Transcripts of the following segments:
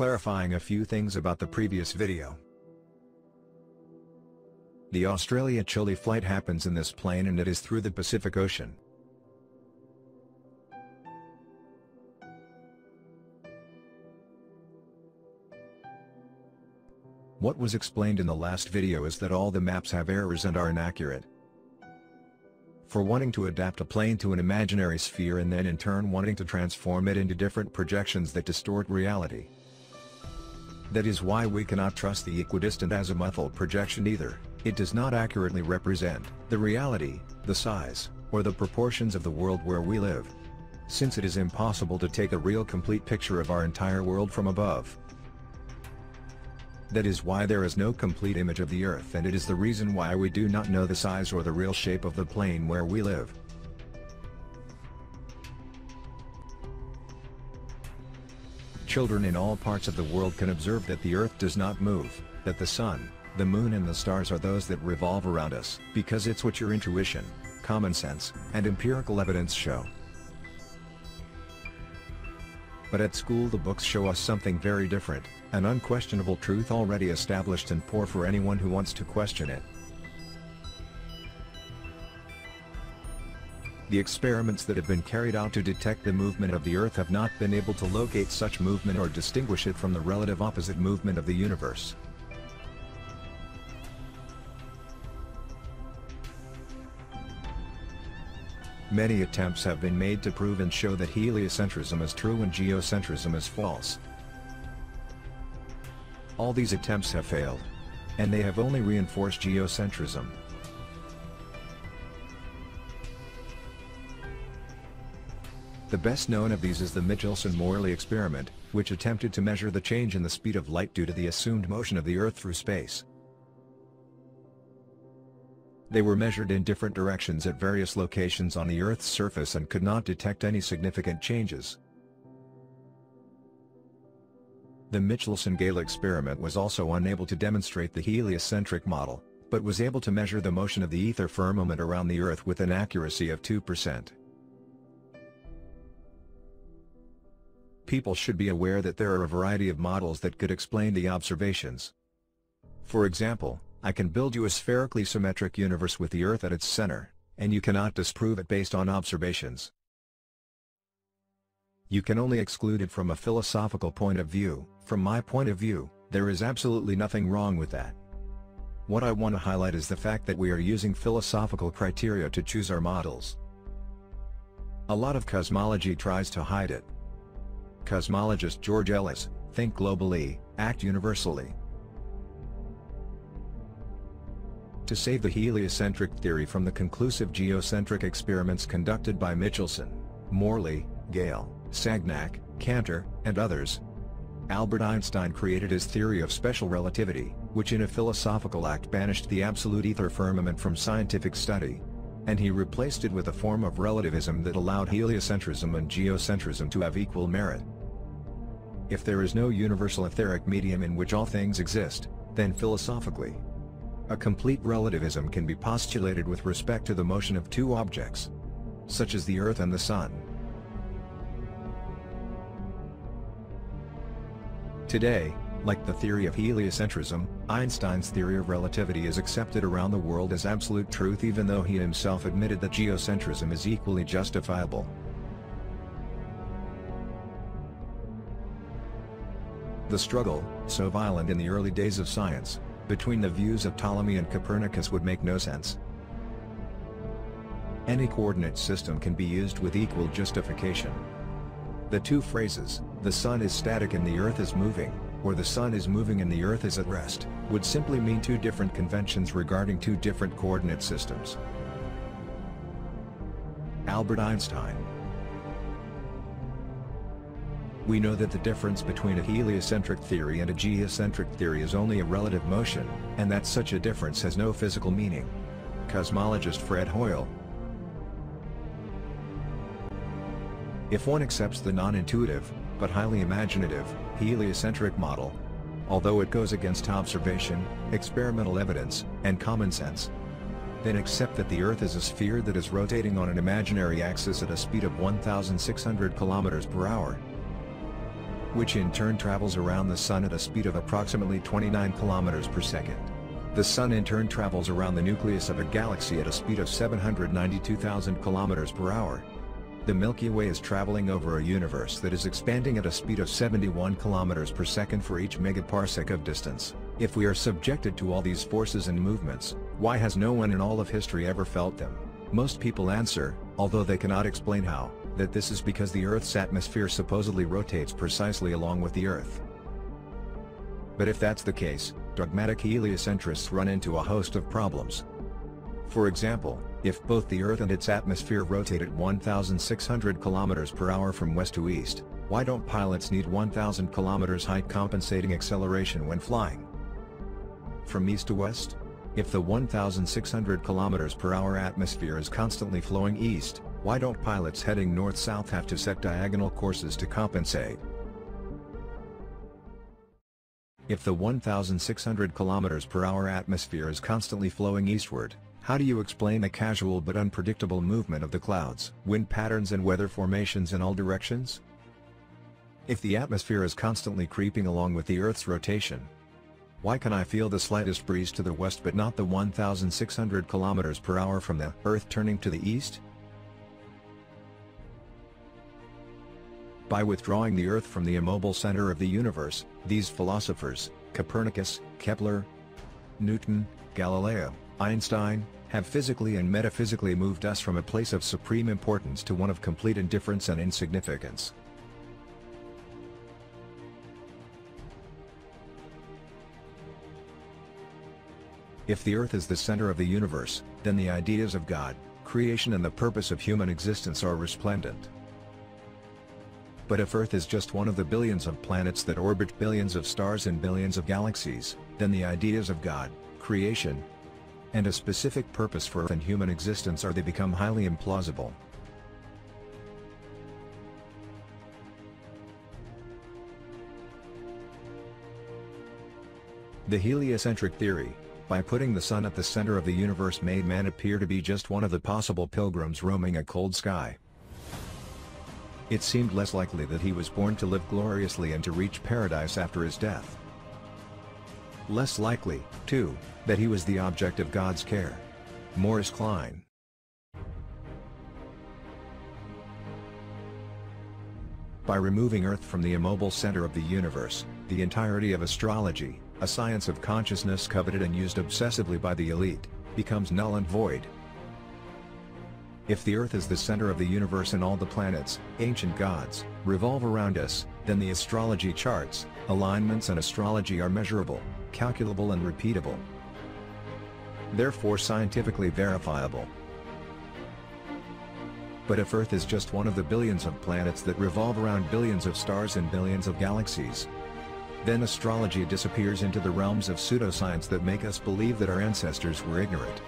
clarifying a few things about the previous video. The Australia-Chile flight happens in this plane and it is through the Pacific Ocean. What was explained in the last video is that all the maps have errors and are inaccurate. For wanting to adapt a plane to an imaginary sphere and then in turn wanting to transform it into different projections that distort reality. That is why we cannot trust the equidistant azimuthal projection either, it does not accurately represent the reality, the size, or the proportions of the world where we live. Since it is impossible to take a real complete picture of our entire world from above. That is why there is no complete image of the Earth and it is the reason why we do not know the size or the real shape of the plane where we live. Children in all parts of the world can observe that the Earth does not move, that the Sun, the Moon and the stars are those that revolve around us, because it's what your intuition, common sense, and empirical evidence show. But at school the books show us something very different, an unquestionable truth already established and poor for anyone who wants to question it. The experiments that have been carried out to detect the movement of the Earth have not been able to locate such movement or distinguish it from the relative opposite movement of the universe. Many attempts have been made to prove and show that heliocentrism is true and geocentrism is false. All these attempts have failed. And they have only reinforced geocentrism. The best known of these is the Michelson-Morley experiment, which attempted to measure the change in the speed of light due to the assumed motion of the Earth through space. They were measured in different directions at various locations on the Earth's surface and could not detect any significant changes. The Michelson-Gale experiment was also unable to demonstrate the heliocentric model, but was able to measure the motion of the ether firmament around the Earth with an accuracy of 2%. People should be aware that there are a variety of models that could explain the observations. For example, I can build you a spherically symmetric universe with the Earth at its center, and you cannot disprove it based on observations. You can only exclude it from a philosophical point of view, from my point of view, there is absolutely nothing wrong with that. What I want to highlight is the fact that we are using philosophical criteria to choose our models. A lot of cosmology tries to hide it. Cosmologist George Ellis, think globally, act universally. to save the heliocentric theory from the conclusive geocentric experiments conducted by Michelson, Morley, Gale, Sagnac, Cantor, and others. Albert Einstein created his theory of special relativity, which in a philosophical act banished the absolute ether firmament from scientific study. And he replaced it with a form of relativism that allowed heliocentrism and geocentrism to have equal merit. If there is no universal etheric medium in which all things exist, then philosophically, a complete relativism can be postulated with respect to the motion of two objects, such as the Earth and the Sun. Today, like the theory of heliocentrism, Einstein's theory of relativity is accepted around the world as absolute truth even though he himself admitted that geocentrism is equally justifiable. The struggle, so violent in the early days of science, between the views of Ptolemy and Copernicus would make no sense. Any coordinate system can be used with equal justification. The two phrases, the sun is static and the earth is moving, or the sun is moving and the earth is at rest, would simply mean two different conventions regarding two different coordinate systems. Albert Einstein we know that the difference between a heliocentric theory and a geocentric theory is only a relative motion, and that such a difference has no physical meaning. Cosmologist Fred Hoyle If one accepts the non-intuitive, but highly imaginative, heliocentric model, although it goes against observation, experimental evidence, and common sense, then accept that the Earth is a sphere that is rotating on an imaginary axis at a speed of 1,600 km per hour, which in turn travels around the Sun at a speed of approximately 29 kilometers per second. The Sun in turn travels around the nucleus of a galaxy at a speed of 792,000 kilometers per hour. The Milky Way is traveling over a universe that is expanding at a speed of 71 kilometers per second for each megaparsec of distance. If we are subjected to all these forces and movements, why has no one in all of history ever felt them? Most people answer, although they cannot explain how, that this is because the Earth's atmosphere supposedly rotates precisely along with the Earth. But if that's the case, dogmatic heliocentrists run into a host of problems. For example, if both the Earth and its atmosphere rotate at 1,600 km per hour from west to east, why don't pilots need 1,000 km height compensating acceleration when flying? From east to west? If the 1,600 km per hour atmosphere is constantly flowing east, why don't pilots heading north-south have to set diagonal courses to compensate? If the 1,600 km per hour atmosphere is constantly flowing eastward, how do you explain the casual but unpredictable movement of the clouds, wind patterns and weather formations in all directions? If the atmosphere is constantly creeping along with the Earth's rotation, why can I feel the slightest breeze to the west but not the 1,600 km per hour from the Earth turning to the east? By withdrawing the Earth from the immobile center of the universe, these philosophers, Copernicus, Kepler, Newton, Galileo, Einstein, have physically and metaphysically moved us from a place of supreme importance to one of complete indifference and insignificance. If the Earth is the center of the universe, then the ideas of God, creation and the purpose of human existence are resplendent. But if Earth is just one of the billions of planets that orbit billions of stars and billions of galaxies, then the ideas of God, creation, and a specific purpose for Earth and human existence are they become highly implausible. The heliocentric theory, by putting the sun at the center of the universe made man appear to be just one of the possible pilgrims roaming a cold sky. It seemed less likely that he was born to live gloriously and to reach paradise after his death. Less likely, too, that he was the object of God's care. Morris Kline By removing Earth from the immobile center of the universe, the entirety of astrology, a science of consciousness coveted and used obsessively by the elite, becomes null and void. If the Earth is the center of the universe and all the planets, ancient gods, revolve around us, then the astrology charts, alignments and astrology are measurable, calculable and repeatable. Therefore scientifically verifiable. But if Earth is just one of the billions of planets that revolve around billions of stars and billions of galaxies, then astrology disappears into the realms of pseudoscience that make us believe that our ancestors were ignorant.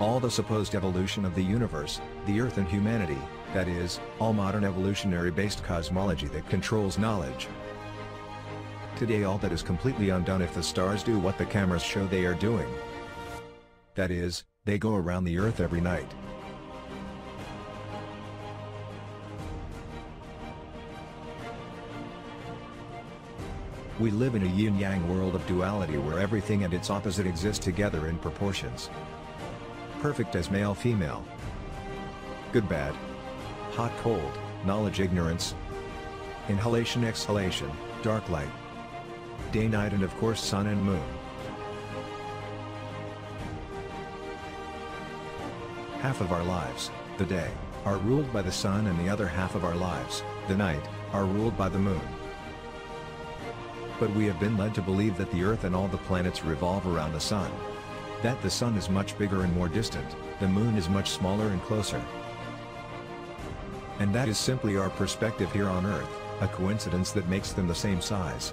All the supposed evolution of the universe, the Earth and humanity, that is, all modern evolutionary-based cosmology that controls knowledge. Today all that is completely undone if the stars do what the cameras show they are doing. That is, they go around the Earth every night. We live in a yin-yang world of duality where everything and its opposite exist together in proportions. Perfect as male-female. Good-bad. Hot-cold, knowledge-ignorance. Inhalation-exhalation, dark-light. Day-night and of course sun and moon. Half of our lives, the day, are ruled by the sun and the other half of our lives, the night, are ruled by the moon but we have been led to believe that the Earth and all the planets revolve around the Sun. That the Sun is much bigger and more distant, the Moon is much smaller and closer. And that is simply our perspective here on Earth, a coincidence that makes them the same size.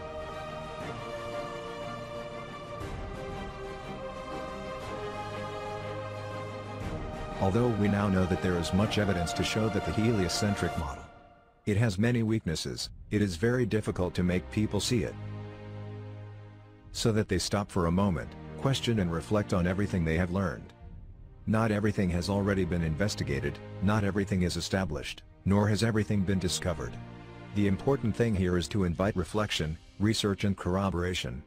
Although we now know that there is much evidence to show that the heliocentric model it has many weaknesses, it is very difficult to make people see it so that they stop for a moment, question and reflect on everything they have learned. Not everything has already been investigated, not everything is established, nor has everything been discovered. The important thing here is to invite reflection, research and corroboration.